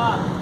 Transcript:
了。